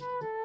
thank you